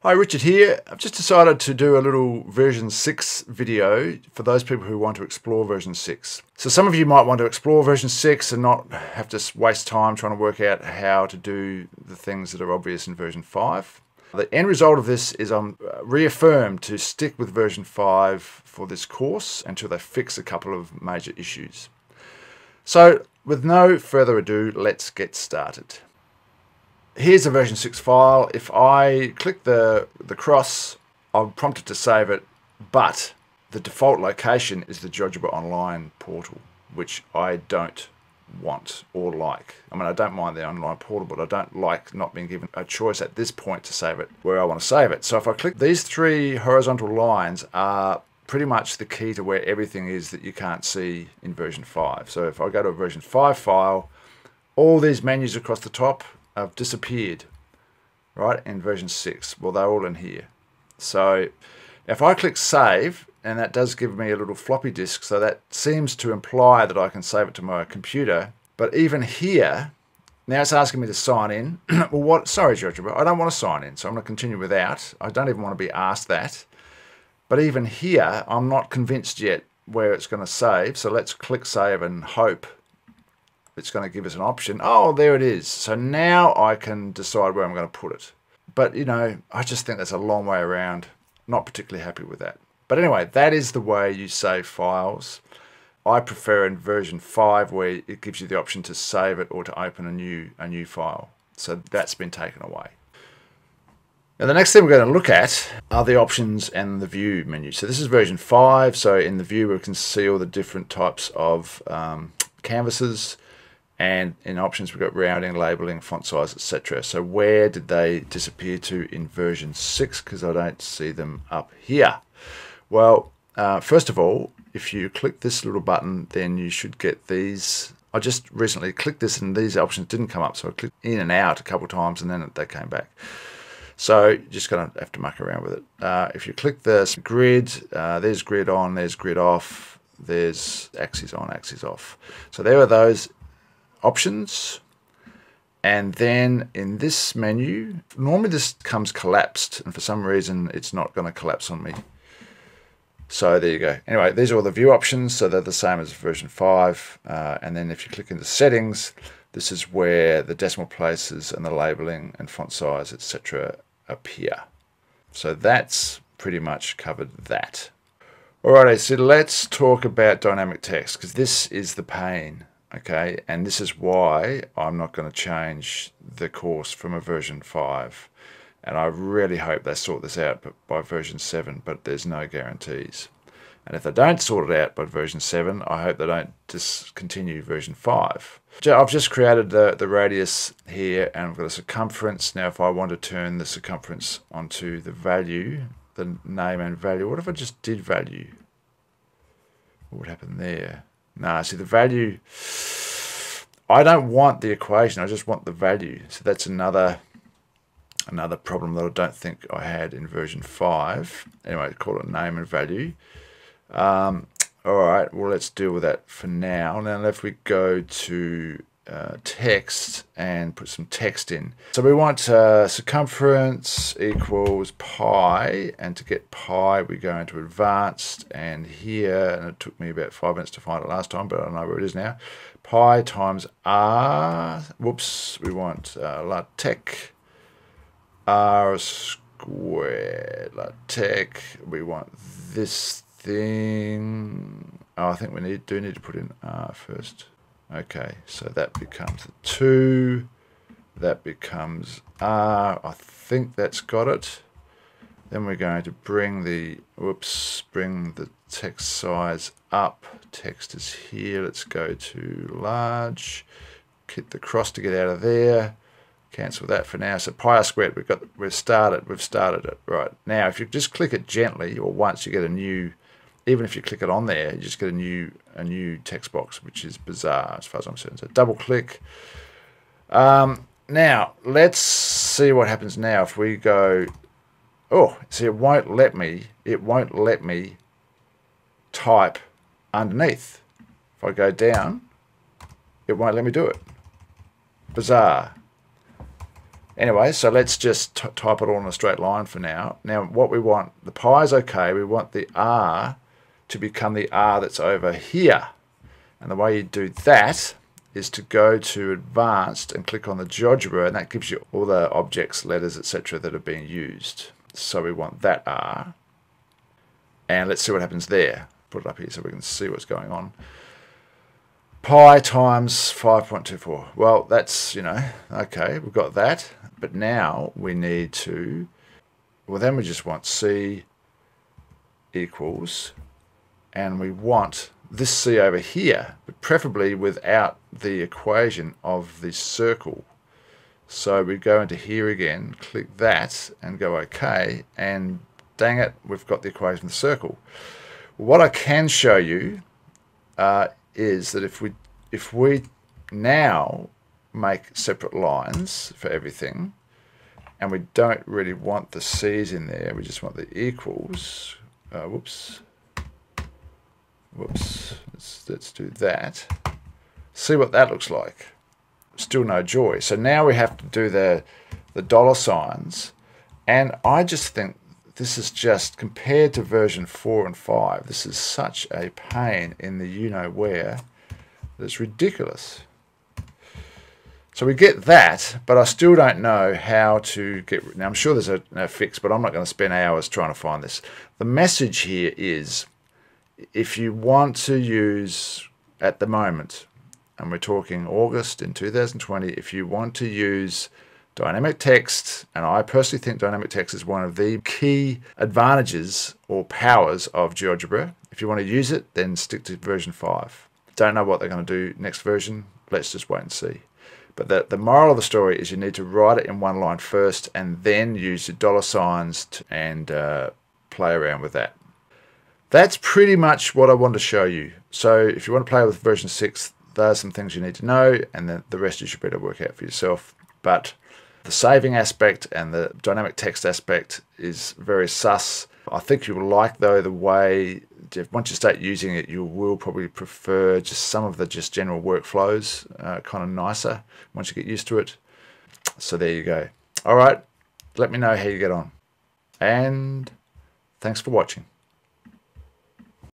Hi, Richard here. I've just decided to do a little version 6 video for those people who want to explore version 6. So some of you might want to explore version 6 and not have to waste time trying to work out how to do the things that are obvious in version 5. The end result of this is I'm uh, reaffirmed to stick with version 5 for this course until they fix a couple of major issues. So with no further ado, let's get started here's a version 6 file. If I click the, the cross, I'm prompted to save it, but the default location is the GeoGebra Online portal, which I don't want or like. I mean, I don't mind the online portal, but I don't like not being given a choice at this point to save it where I want to save it. So if I click these three horizontal lines are pretty much the key to where everything is that you can't see in version 5. So if I go to a version 5 file, all these menus across the top have disappeared, right, in version 6. Well, they're all in here. So if I click save, and that does give me a little floppy disk, so that seems to imply that I can save it to my computer. But even here, now it's asking me to sign in. well, what? Sorry, GeoGebra, I don't want to sign in, so I'm going to continue without. I don't even want to be asked that. But even here, I'm not convinced yet where it's going to save. So let's click save and hope it's going to give us an option. Oh, there it is. So now I can decide where I'm going to put it. But, you know, I just think that's a long way around. Not particularly happy with that. But anyway, that is the way you save files. I prefer in version 5 where it gives you the option to save it or to open a new, a new file. So that's been taken away. Now the next thing we're going to look at are the options and the view menu. So this is version 5. So in the view we can see all the different types of um, canvases and in options we've got rounding, labeling, font size, etc. So where did they disappear to in version 6 because I don't see them up here? Well, uh, first of all, if you click this little button, then you should get these. I just recently clicked this and these options didn't come up, so I clicked in and out a couple times and then they came back. So you're just going to have to muck around with it. Uh, if you click this grid, uh, there's grid on, there's grid off, there's axes on, axes off. So there are those options. And then in this menu, normally this comes collapsed, and for some reason it's not going to collapse on me. So there you go. Anyway, these are all the view options, so they're the same as version 5. Uh, and then if you click into settings, this is where the decimal places and the labeling and font size, etc. appear. So that's pretty much covered that. Alrighty, so let's talk about dynamic text, because this is the pain okay and this is why I'm not going to change the course from a version 5 and I really hope they sort this out by version 7 but there's no guarantees. And if they don't sort it out by version 7 I hope they don't discontinue version 5 I've just created the, the radius here and I've got a circumference. Now if I want to turn the circumference onto the value the name and value what if I just did value? What would happen there Nah, see the value, I don't want the equation, I just want the value. So that's another another problem that I don't think I had in version 5. Anyway, call it name and value. Um, all right, well, let's deal with that for now. Now, if we go to uh, text and put some text in. So we want uh, circumference equals pi, and to get pi, we go into advanced, and here, and it took me about five minutes to find it last time, but I know where it is now. Pi times r, whoops, we want uh, LaTeX, r squared, LaTeX, we want this thing, oh, I think we need do need to put in r first. Okay, so that becomes a 2. That becomes R. I think that's got it. Then we're going to bring the, whoops, bring the text size up. Text is here. Let's go to large. Hit the cross to get out of there. Cancel that for now. So pi r squared, we've got, we've started, we've started it. Right, now if you just click it gently, or once you get a new even if you click it on there, you just get a new a new text box, which is bizarre as far as I'm concerned. So double click. Um, now let's see what happens now if we go. Oh, see, it won't let me. It won't let me type underneath. If I go down, it won't let me do it. Bizarre. Anyway, so let's just type it all in a straight line for now. Now, what we want, the pi is okay. We want the r to become the r that's over here. And the way you do that is to go to advanced and click on the GeoGebra and that gives you all the objects, letters, etc. that are being used. So we want that R. And let's see what happens there. Put it up here so we can see what's going on. Pi times 5.24. Well, that's, you know, okay, we've got that. But now we need to, well, then we just want C equals, and we want this C over here, but preferably without the equation of the circle. So we go into here again, click that, and go OK, and dang it, we've got the equation of the circle. What I can show you uh, is that if we if we now make separate lines for everything, and we don't really want the C's in there, we just want the equals, uh, whoops, whoops, let's, let's do that. See what that looks like. Still no joy. So now we have to do the, the dollar signs, and I just think this is just, compared to version 4 and 5, this is such a pain in the you-know-where that's ridiculous. So we get that, but I still don't know how to get... Now, I'm sure there's a, a fix, but I'm not going to spend hours trying to find this. The message here is, if you want to use, at the moment, and we're talking August in 2020, if you want to use dynamic text, and I personally think dynamic text is one of the key advantages or powers of GeoGebra. If you want to use it, then stick to version 5. Don't know what they're going to do next version. Let's just wait and see. But the, the moral of the story is you need to write it in one line first and then use your dollar signs to, and uh, play around with that. That's pretty much what I want to show you. So if you want to play with version 6, there are some things you need to know and then the rest you should better work out for yourself. But the saving aspect and the dynamic text aspect is very sus. I think you will like though the way once you start using it, you will probably prefer just some of the just general workflows, uh, kind of nicer once you get used to it. So there you go. All right, let me know how you get on. And thanks for watching.